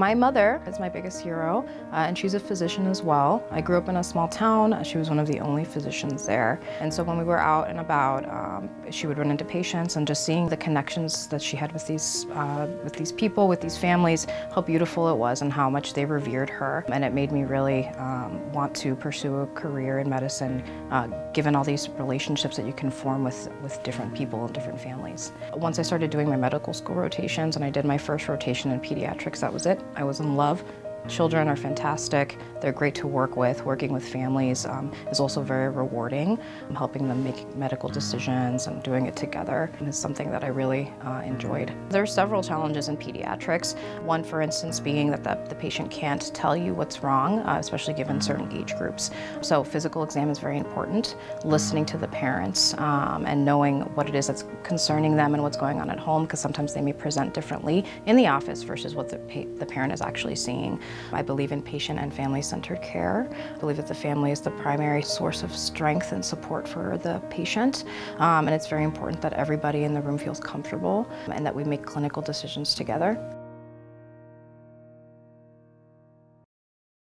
My mother is my biggest hero, uh, and she's a physician as well. I grew up in a small town. She was one of the only physicians there. And so when we were out and about, um, she would run into patients and just seeing the connections that she had with these, uh, with these people, with these families, how beautiful it was and how much they revered her. And it made me really um, want to pursue a career in medicine, uh, given all these relationships that you can form with, with different people and different families. Once I started doing my medical school rotations and I did my first rotation in pediatrics, that was it. I was in love Children are fantastic. They're great to work with. Working with families um, is also very rewarding. helping them make medical decisions and doing it together is something that I really uh, enjoyed. There are several challenges in pediatrics. One, for instance, being that the, the patient can't tell you what's wrong, uh, especially given certain age groups. So physical exam is very important. Listening to the parents um, and knowing what it is that's concerning them and what's going on at home, because sometimes they may present differently in the office versus what the, the parent is actually seeing. I believe in patient and family-centered care. I believe that the family is the primary source of strength and support for the patient. Um, and it's very important that everybody in the room feels comfortable and that we make clinical decisions together.